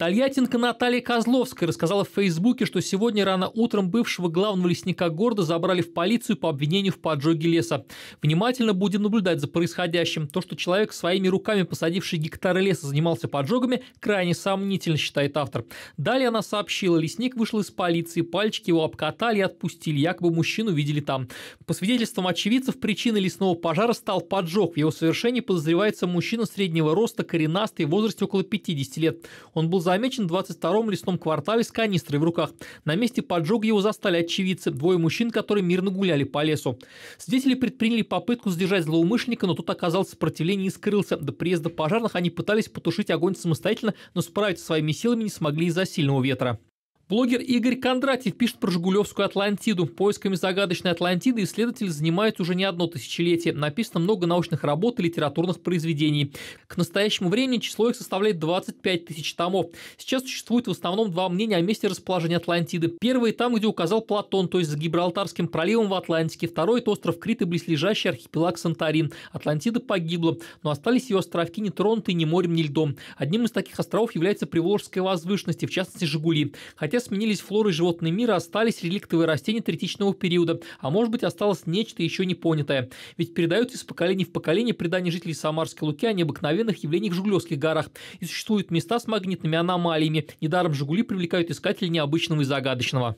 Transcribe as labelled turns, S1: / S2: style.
S1: Тольяттинка Наталья Козловская рассказала в Фейсбуке, что сегодня рано утром бывшего главного лесника города забрали в полицию по обвинению в поджоге леса. Внимательно будем наблюдать за происходящим. То, что человек своими руками, посадивший гектары леса, занимался поджогами, крайне сомнительно, считает автор. Далее она сообщила, лесник вышел из полиции, пальчики его обкатали и отпустили, якобы мужчину видели там. По свидетельствам очевидцев, причиной лесного пожара стал поджог. В его совершении подозревается мужчина среднего роста, коренастый, в возрасте около 50 лет. Он был замечен в 22-м лесном квартале с канистрой в руках. На месте поджога его застали очевидцы, двое мужчин, которые мирно гуляли по лесу. Свидетели предприняли попытку задержать злоумышленника, но тот оказал сопротивление и скрылся. До приезда пожарных они пытались потушить огонь самостоятельно, но справиться своими силами не смогли из-за сильного ветра. Блогер Игорь Кондратьев пишет про Жигулевскую Атлантиду. Поисками загадочной Атлантиды исследователи занимаются уже не одно тысячелетие. Написано много научных работ и литературных произведений. К настоящему времени число их составляет 25 тысяч томов. Сейчас существует в основном два мнения о месте расположения Атлантиды. Первый там, где указал Платон, то есть за Гибралтарским проливом в Атлантике. Второй – это остров Крит и близлежащий архипелаг Санторин. Атлантида погибла, но остались ее островки, не тронутые ни морем, ни льдом. Одним из таких островов является Приволжская возвышенность, в частности Жигули. Хотя сменились флора и животный мир, остались реликтовые растения третичного периода, а может быть осталось нечто еще не понятое. Ведь передают из поколения в поколение предания жителей Самарской Луки о необыкновенных явлениях в Жигулевских горах. И существуют места с магнитными аномалиями. Недаром Жигули привлекают искателей необычного и загадочного.